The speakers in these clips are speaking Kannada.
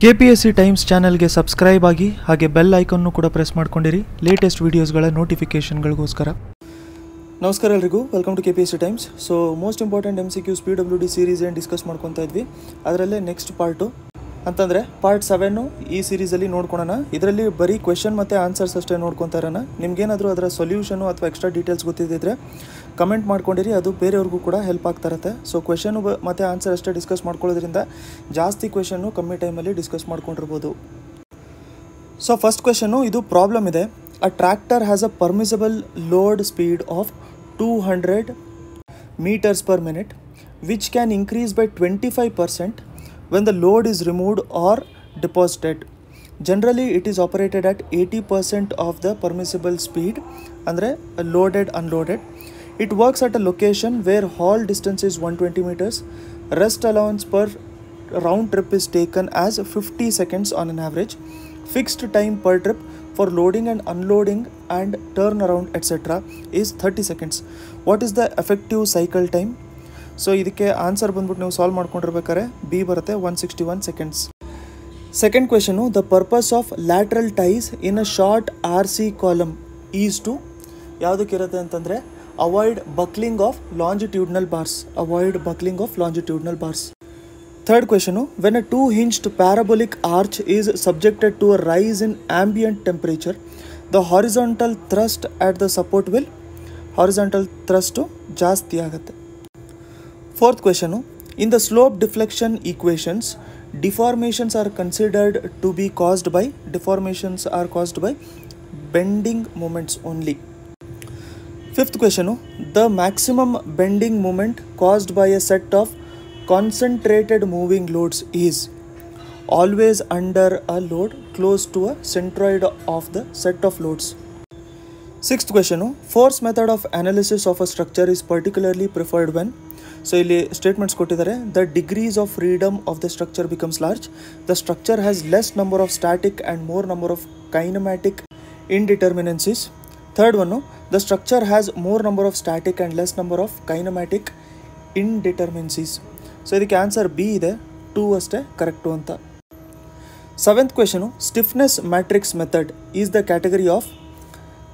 K P S C times ಚಾನೆಲ್ಗೆ ಸಬ್ಸ್ಕ್ರೈಬ್ ಆಗಿ ಹಾಗೆ ಬೆಲ್ ಐಕನ್ನು ಕೂಡ ಪ್ರೆಸ್ ಮಾಡ್ಕೊಂಡಿರಿ. ಲೇಟೆಸ್ಟ್ ವೀಡಿಯೋಸ್ಗಳ ನೋಟಿಫಿಕೇಷನ್ಗಳಿಗೋಸ್ಕರ. ನಮಸ್ಕಾರ ಎಲ್ರಿಗೂ. Welcome to K P S C times. So most important M C Q's P W D series ಏನು ಡಿಸ್ಕಸ್ ಮಾಡ್ಕೊತಾ ಇದ್ವಿ. ಅದರಲ್ಲೇ ನೆಕ್ಸ್ಟ್ ಪಾರ್ಟು ಅಂತಂದರೆ ಪಾರ್ಟ್ ಸೆವೆನ್ನು ಈ ಸೀರೀಸಲ್ಲಿ ನೋಡ್ಕೊಳೋಣ. ಇದರಲ್ಲಿ ಬರೀ ಕ್ವೆಶನ್ ಮತ್ತು ಆನ್ಸರ್ಸ್ ಅಷ್ಟೇ ನೋಡ್ಕೊತಾ ಇರೋಣ. ನಿಮ್ಗೇನಾದರೂ ಅದರ ಸೊಲ್ಯೂಷನು ಅಥವಾ ಎಕ್ಸ್ಟ್ರಾ ಡೀಟೇಲ್ಸ್ ಗೊತ್ತಿದ್ದಿದ್ರೆ ಕಮೆಂಟ್ ಮಾಡ್ಕೊಂಡಿರಿ. ಅದು ಬೇರೆಯವ್ರಿಗೂ ಕೂಡ ಹೆಲ್ಪ್ ಆಗ್ತಾ ಸೊ ಕ್ವೆಶನು ಮತ್ತು ಆನ್ಸರ್ ಅಷ್ಟೇ ಡಿಸ್ಕಸ್ ಮಾಡ್ಕೊಳ್ಳೋದ್ರಿಂದ ಜಾಸ್ತಿ ಕ್ವೆಶನ್ನು ಕಮ್ಮಿ ಟೈಮಲ್ಲಿ ಡಿಸ್ಕಸ್ ಮಾಡ್ಕೊಂಡಿರ್ಬೋದು. ಸೊ ಫಸ್ಟ್ ಕ್ವೆಶನು ಇದು ಪ್ರಾಬ್ಲಮ್ ಇದೆ. A tractor has a permissible load speed of two hundred meters per minute which which can increase by 25% when the load is removed or deposited. Generally it is operated at 80% of the permissible speed andre loaded unloaded. It works at a location where haul distance is 120 meters. Rest allowance per round trip is taken as 50 seconds on an average. Fixed time per trip for loading and unloading and turnaround etc is 30 seconds. What is the effective cycle time so ಇದಕ್ಕೆ ಆನ್ಸರ್ ಬಂದ್ಬಿಟ್ಟು ನೀವು ಸಾಲ್ವ್ ಮಾಡ್ಕೊಂಡಿರ್ಬೇಕಾದ್ರೆ ಬಿ ಬರುತ್ತೆ one sixty one seconds second question the purpose of lateral ties in a short R C column is to ಯಾವುದಕ್ಕಿರುತ್ತೆ ಅಂತಂದರೆ avoid buckling of longitudinal bars avoid buckling of longitudinal bars third question when a two hinged parabolic arch is subjected to a rise in ambient temperature the horizontal thrust at the support will horizontal thrust ಜಾಸ್ತಿ ಆಗುತ್ತೆ. Fourth question In the slope deflection equations, deformations are considered to be caused by deformations are caused by bending moments only. Fifth question The maximum bending moment caused by a set of concentrated moving loads is always under a load close to a centroid of the set of loads. Sixth question Force method of analysis of a structure is particularly preferred when so ಇಲ್ಲಿ ಸ್ಟೇಟ್ಮೆಂಟ್ಸ್ ಕೊಟ್ಟಿದ್ದಾರೆ the degrees of freedom of the structure becomes large the structure has less number of static and more number of kinematic indeterminacies third one the structure has more number of static and less number of kinematic indeterminacies. So ಇದಕ್ಕೆ ಆನ್ಸರ್ ಬಿ ಇದೆ ಟೂ ಅಷ್ಟೇ ಕರೆಕ್ಟು ಅಂತ. Seventh question stiffness matrix method is the category of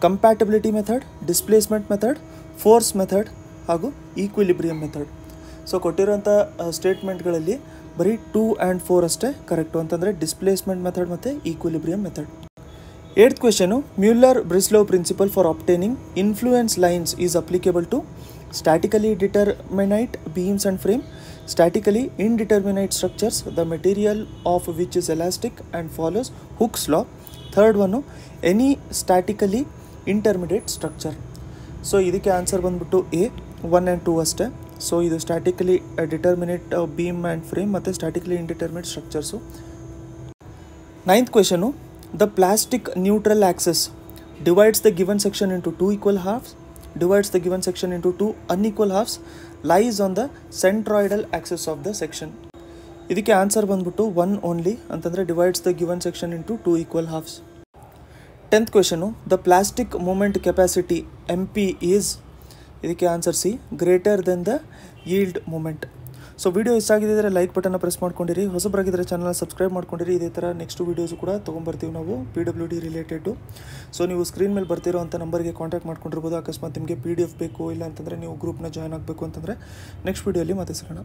compatibility method displacement method force method ಹಾಗೂ ಈಕ್ವಿಲಿಬ್ರಿಯಂ ಮೆಥಡ್ ಸೊ ಕೊಟ್ಟಿರೋಂಥ ಸ್ಟೇಟ್ಮೆಂಟ್ಗಳಲ್ಲಿ ಬರೀ ಟೂ ಆ್ಯಂಡ್ ಫೋರ್ ಅಷ್ಟೇ ಕರೆಕ್ಟು ಅಂತಂದರೆ ಡಿಸ್ಪ್ಲೇಸ್ಮೆಂಟ್ ಮೆಥಡ್ ಮತ್ತು equilibrium method eighth question Muller Breslau principle for obtaining influence lines is applicable to statically determinate beams and frame statically indeterminate structures the material of which is elastic and follows Hooke's law third one any statically intermediate structure so ಇದಕ್ಕೆ ಆನ್ಸರ್ ಬಂದ್ಬಿಟ್ಟು ಎ ಒನ್ ಆ್ಯಂಡ್ ಟೂ ಅಷ್ಟೇ. ಸೊ ಇದು statically determinate beam and frame ಮತ್ತು statically indeterminate structures ninth question the plastic neutral axis divides the given section into two equal halves divides the given section into two unequal halves lies on the centroidal axis of the section ಇದಕ್ಕೆ ಆನ್ಸರ್ ಬಂದ್ಬಿಟ್ಟು ಒನ್ ಓನ್ಲಿ ಅಂತಂದರೆ divides the given section into two equal halves tenth question the plastic moment capacity M P is ಇದಕ್ಕೆ answer C greater than the yield moment so video ಇಷ್ಟ ಆಗಿದ್ದರೆ ಲೈಕ್ ಬಟನ್ನ ಪ್ರೆಸ್ ಮಾಡ್ಕೊಂಡಿರಿ. ಹೊಸಬರಾಗಿದ್ದರೆ ಚಾನಲ್ನ ಸಬ್ಸ್ಕ್ರೈಬ್ ಮಾಡ್ಕೊಂಡಿರಿ. ಇದೇ ಥರ ನೆಕ್ಸ್ಟ್ ವೀಡಿಯೋಸು ಕೂಡ ತೊಗೊಂಬರ್ತೀವಿ ನಾವು P W D related so ನೀವು ಸ್ಕ್ರೀನ್ ಮೇಲೆ ಬರ್ತಿರೋ ಅಂಥ ನಂಬರ್ಗೆ ಕಾಂಟ್ಯಾಕ್ಟ್ ಮಾಡ್ಕೊಂಡಿರ್ಬೋದು. ಅಕಸ್ಮಾತ್ ನಿಮಗೆ ಪಿ ಡಿ ಎಫ್ ಬೇಕು, ಇಲ್ಲ ಅಂತಂದರೆ ನೀವು ಗ್ರೂಪ್ನ ಜಾಯ್ನ್ ಆಗಬೇಕು ಅಂತಂದರೆ ನೆಕ್ಸ್ಟ್ ವೀಡಿಯೋಲಿ ಮತ್ತೆ ಸಿಗೋಣ.